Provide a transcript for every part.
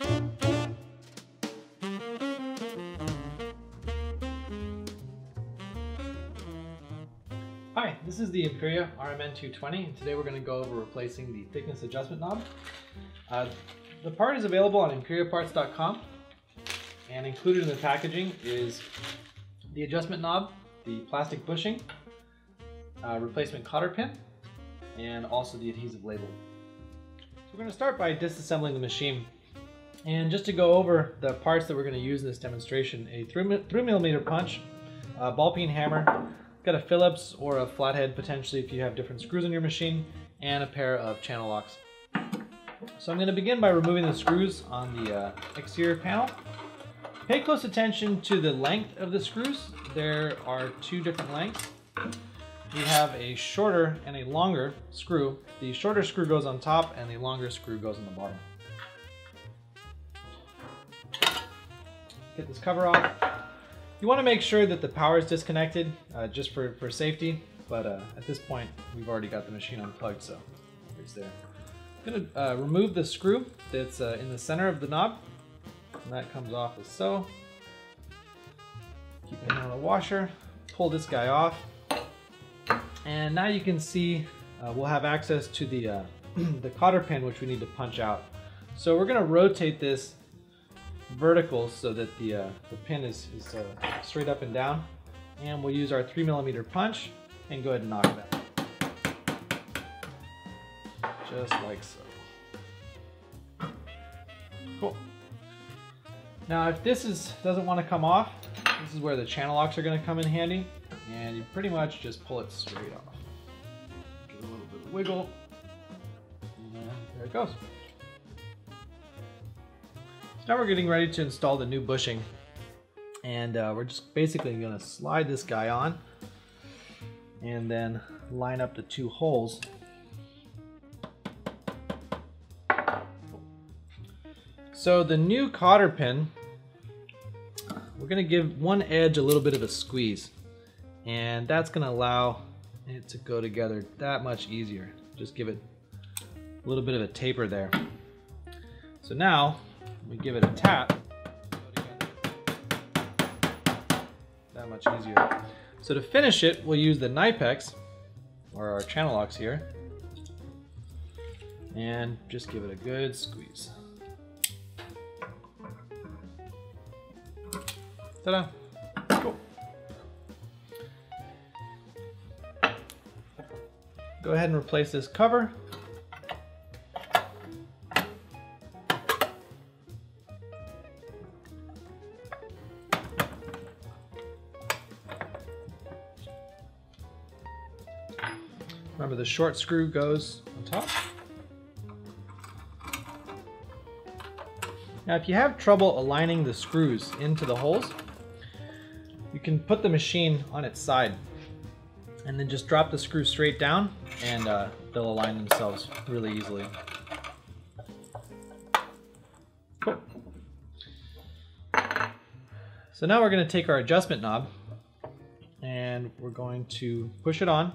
Hi, this is the Imperia RMN220 and today we're going to go over replacing the thickness adjustment knob. Uh, the part is available on imperiaparts.com and included in the packaging is the adjustment knob, the plastic bushing, uh, replacement cotter pin, and also the adhesive label. So we're going to start by disassembling the machine. And just to go over the parts that we're going to use in this demonstration, a 3 millimeter punch, a ball peen hammer, got a Phillips or a flathead potentially if you have different screws in your machine, and a pair of channel locks. So I'm going to begin by removing the screws on the uh, exterior panel. Pay close attention to the length of the screws. There are two different lengths. We have a shorter and a longer screw. The shorter screw goes on top and the longer screw goes on the bottom. This cover off. You want to make sure that the power is disconnected uh, just for, for safety, but uh, at this point we've already got the machine unplugged, so it's there. I'm going to uh, remove the screw that's uh, in the center of the knob, and that comes off as so. Keep it on the washer, pull this guy off, and now you can see uh, we'll have access to the, uh, the cotter pin which we need to punch out. So we're going to rotate this vertical so that the, uh, the pin is, is uh, straight up and down. And we'll use our three millimeter punch and go ahead and knock it out. Just like so. Cool. Now if this is doesn't want to come off, this is where the channel locks are going to come in handy. And you pretty much just pull it straight off. Give it a little bit of wiggle. And there it goes. Now we're getting ready to install the new bushing and uh, we're just basically going to slide this guy on and then line up the two holes. So the new cotter pin, we're going to give one edge a little bit of a squeeze and that's going to allow it to go together that much easier. Just give it a little bit of a taper there. So now we give it a tap, that much easier. So to finish it, we'll use the Knipex, or our channel locks here, and just give it a good squeeze. Ta-da! Cool. Go ahead and replace this cover. Remember the short screw goes on top. Now if you have trouble aligning the screws into the holes, you can put the machine on its side and then just drop the screw straight down and uh, they'll align themselves really easily. Cool. So now we're going to take our adjustment knob and we're going to push it on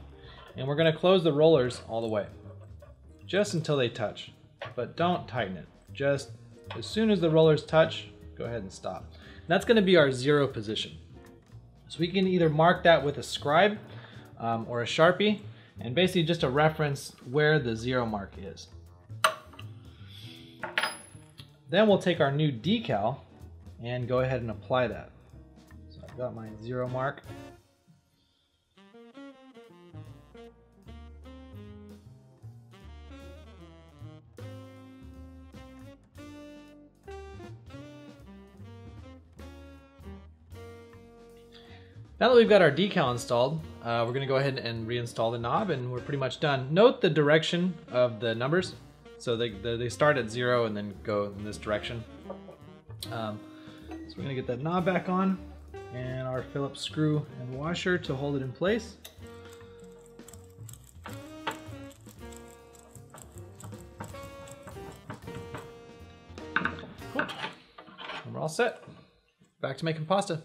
and we're going to close the rollers all the way, just until they touch. But don't tighten it. Just as soon as the rollers touch, go ahead and stop. That's going to be our zero position. So we can either mark that with a scribe um, or a Sharpie, and basically just a reference where the zero mark is. Then we'll take our new decal and go ahead and apply that. So I've got my zero mark Now that we've got our decal installed, uh, we're going to go ahead and reinstall the knob and we're pretty much done. Note the direction of the numbers. So they, they start at zero and then go in this direction. Um, so we're going to get that knob back on and our Phillips screw and washer to hold it in place. Cool. And we're all set. Back to making pasta.